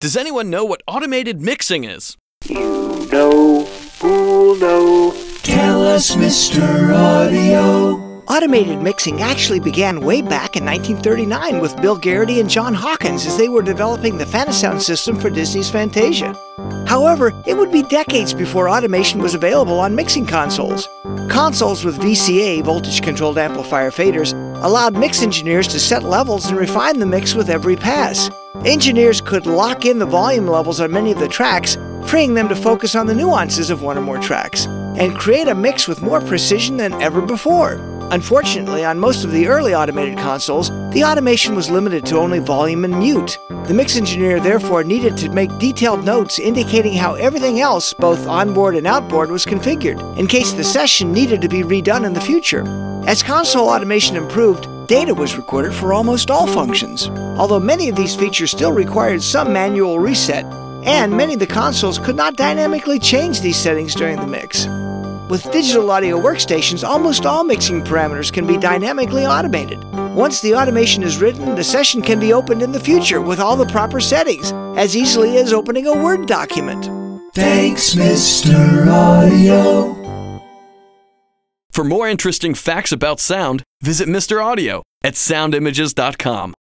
Does anyone know what automated mixing is? You know, who'll know? Tell us, Mr. Audio. Automated mixing actually began way back in 1939 with Bill Garity and John Hawkins as they were developing the Fantasound system for Disney's Fantasia. However, it would be decades before automation was available on mixing consoles. Consoles with VCA, voltage controlled amplifier faders, allowed mix engineers to set levels and refine the mix with every pass. Engineers could lock in the volume levels on many of the tracks, freeing them to focus on the nuances of one or more tracks, and create a mix with more precision than ever before. Unfortunately, on most of the early automated consoles, the automation was limited to only volume and mute. The mix engineer therefore needed to make detailed notes indicating how everything else, both onboard and outboard, was configured, in case the session needed to be redone in the future. As console automation improved, data was recorded for almost all functions, although many of these features still required some manual reset, and many of the consoles could not dynamically change these settings during the mix. With digital audio workstations, almost all mixing parameters can be dynamically automated. Once the automation is written, the session can be opened in the future with all the proper settings, as easily as opening a Word document. Thanks, Mr. Audio. For more interesting facts about sound, visit Mr. Audio at soundimages.com.